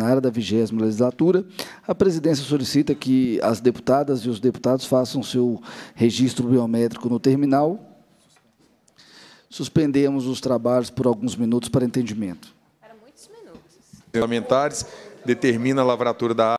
Na área da vigésima legislatura. A presidência solicita que as deputadas e os deputados façam seu registro biométrico no terminal. Suspendemos os trabalhos por alguns minutos para entendimento. Parlamentares determina a lavratura da